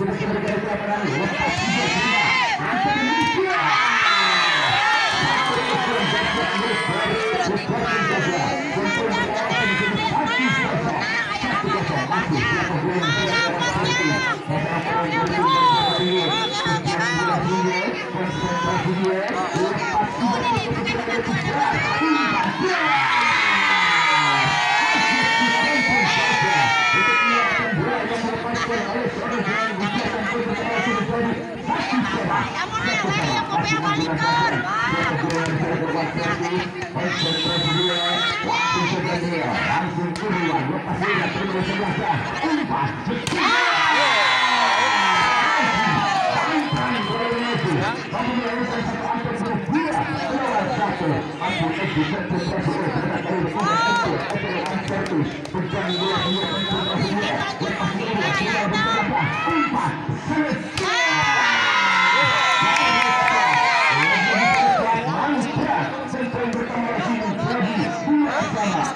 sudah diberikan keamanan lepas tiga lima hampir Indonesia satu ekor gajah milik dari Bupati Gajah untuk berlawan di sini satu selesai satu gajah masih siapa dua yang sudah berlaku beberapa yang berlaku konsentrasi dia konsentrasi dia lepas tiga tiga tiga langsung keluar lepas dia terus sebelah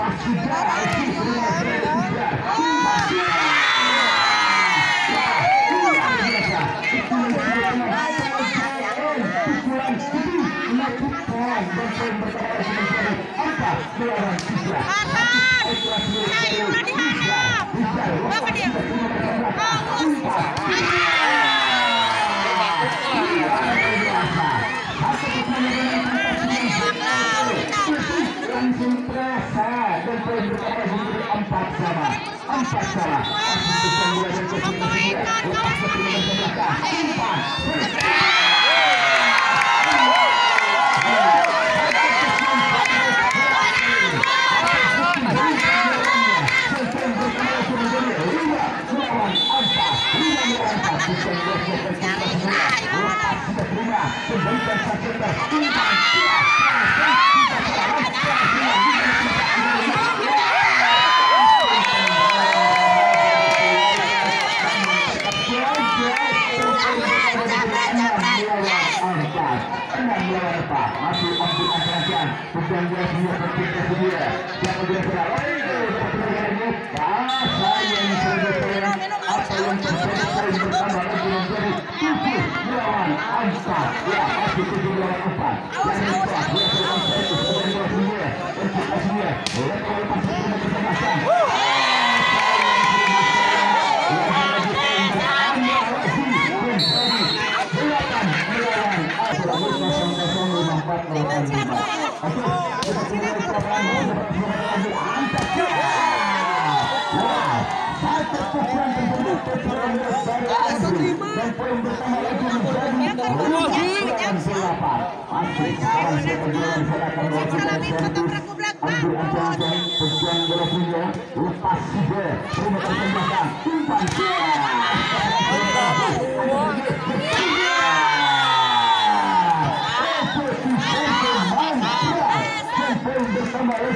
lepas juga langsung empat sama empat sama dan ke sini tim belakang empat masih mampu angkat bukan dia punya pentingnya sedia siapa dia serah apa yang sudah apa yang terjadi poin bertambah lagi menjadi tujuh melawan empat ya masih tujuh melawan empat yang lupa dia satu kemudian dua sembilan untuk Asia lepas lepas sebelum kesempatan lepas terima persembahan umpan bersama Resu menjadi sembilan melawan lima sembilan melawan lima Asis berjaya dan konsentrasi ambilan kanan dua kebelawan bola lepas sudah presentasi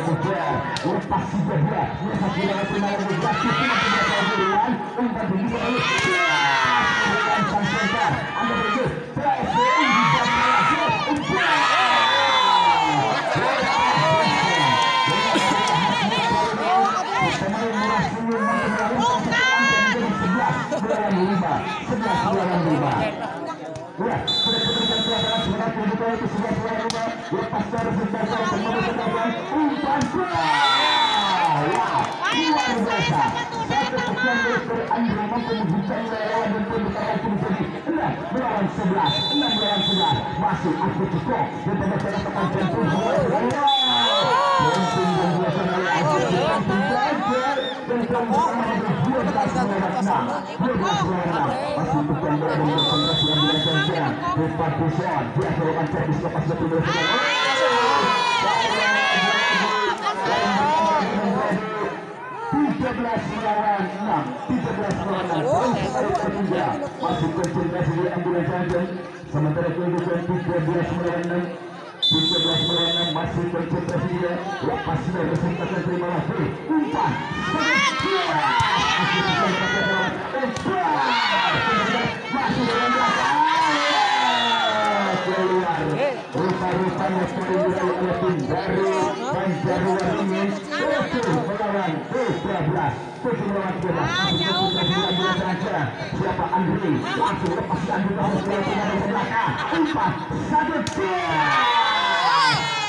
terjadi masih dari sana lepas langsung selalu lagi lepas juga dia mereka kehilangan permainan gratis umpan begitu dengan sang center anda berikut pressing di belakang Sebelas melawan lima. Ya, sudah diberikan suasana sebenarnya untuk melewati sebuah sebuah rumah lepas dari sentasa melawan sebelas enam melawan sebelas masih aku cukup dan pada cara tekan jantung Jantung di dia melakukan servis lepas dari bersama 13 melawan 6 13 melawan 6 terus sekali tertunda masih konsentrasi di ambulan Johnson sementara kedudukan 13 melawan 6 13 melawan 6 masih konsentrasi dia kesempatan masih mendapatkan lawan masih dalam belakang keluar rupa-rupanya tim dari itu melawan P13 tujuh melawan 13 masih konsentrasi di ambulan saja siapa Andri? Langsung lepas Andri harus belakang. Satu.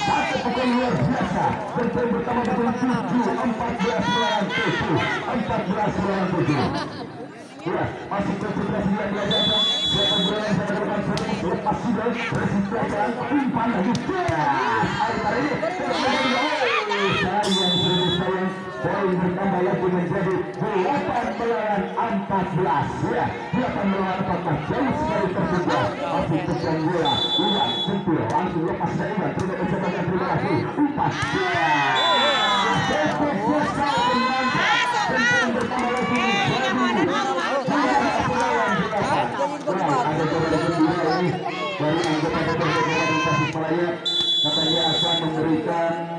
Satu pukul luar biasa. Bermain bersama dengan 7 14 melawan 7 14 melawan 7 Ya, masih konsentrasi yang belajar siapa bola yang saya lakukan servis lepas sudah umpan lagi. Ini. Seribu menjadi 8 melawan 14 ya 8 melawan 14 jauh sekali terbuka masih kesan bola sentuh langsung lepas dari ulang terima kasih banyak terima kasih menantang lagi dari Kabupaten Tasikmalaya katanya akan memberikan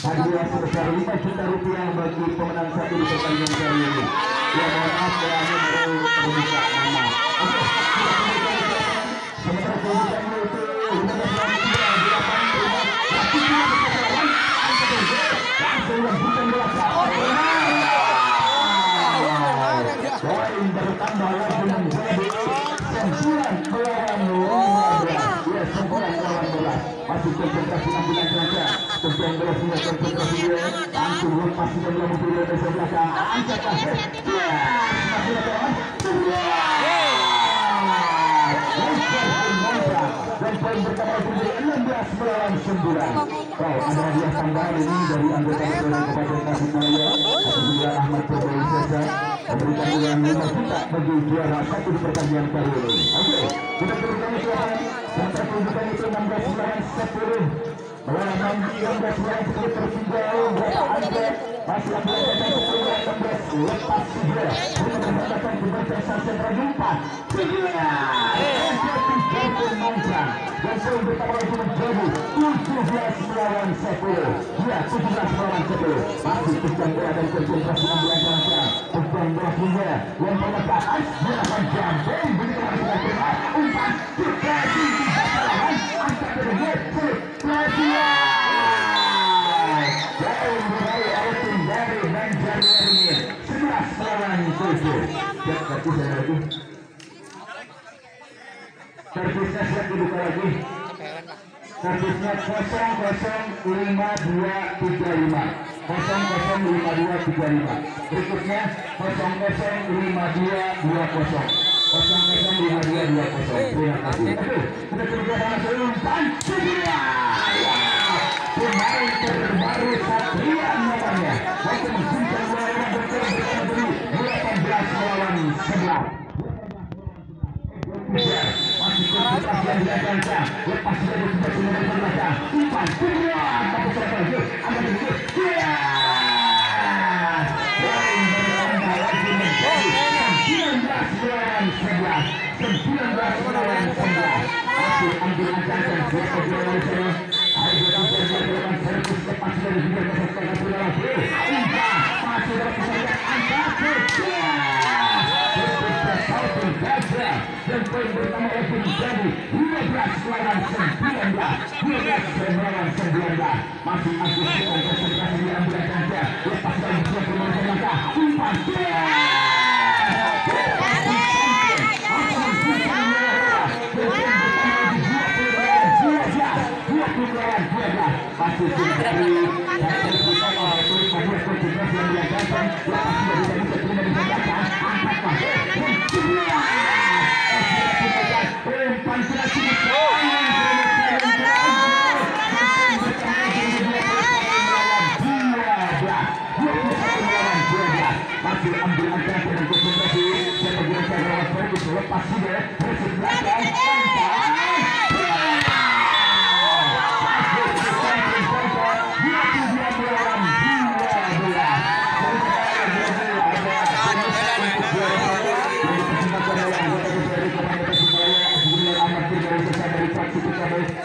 hadiah sebesar 5 juta rupiah bagi pemenang satu di pertandingan kali ini. Ya mohon maaf doanya baru membuka nama. Oke, sementara kemudiannya itu 15 delapan langsung lanjutkan belakang. Poin bertambah lagi menjadi sembilan melawan lima belas. Ya sembilan melawan belas. Masih konsentrasi ambulan saja. Sembilan belas sudah dia. Langsung lepas sudah dalam mobil dari belakang. Angkat akhir. Masih ada dan poin pertama itu menjadi 16 melawan 9 wow ada hadiah tambahan ini dari anggota Kabupaten Tasikmalaya Alhamdulillah Ahmad Purwai Sesa memberikan uang 5 juta bagi juara satu di pertandingan kali ini oke kita berikan itu sementara kedudukan itu 16 melawan 10 melawan 16 melawan 10 tertinggal berapa anda masih ada yang 16 lepas sudah untuk mendapatkan kebaca sentra jumpa tiga Manca dan poin pertama itu menjadi 17 melawan 10 ya 17 melawan 10 masih pegang bola dan konsentrasi ambulan Manca pegang bola punya yang akan diraih oleh tim dari Banjarmasin 11 melawan 7 ya berarti saya lagi servisnya siap dibuka lagi servisnya 005235 005235 berikutnya 005220 005220 terima kasih. oke kita kerja sama seumpan Satria pemain terbaru konsentrasi yang dilakukan lepas dari sebelah sini dari belakang umpan keluar tapi serta lagi ada di sini ya poin bertambah lagi menjadi 19 melawan 11 19 melawan 11 masih ambil angkatan siapa juara di sana ada dua tiga dua delapan servis lepas dari tiga belas setengah bola lagi umpan masih dapat kesayangan angka kecil dan poin pertama lagi menjadi 12 melawan 19 12 melawan 19 masih Agus dengan konsentrasi di ambulan gajah lepas dari dua permainan langkah umpan Masih ambil angka dengan konsentrasi dan menggunakan rawat bagus lepas sudah versus belakang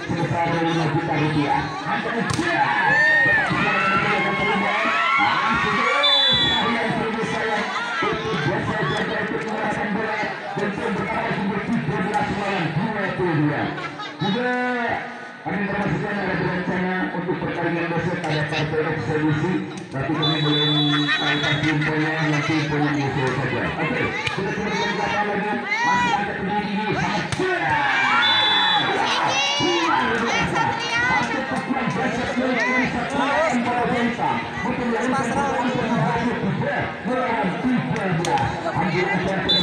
sebesar 5 juta rupiah. Ada berencana untuk pertandingan besok ada partai ekspedisi tapi kami belum pasti infonya nanti infonya muncul saja. Oke, sudah sudah lagi masih ada pendiri ini sangat luar biasa. Satu pukulan Indonesia melawan melawan 13. Ambil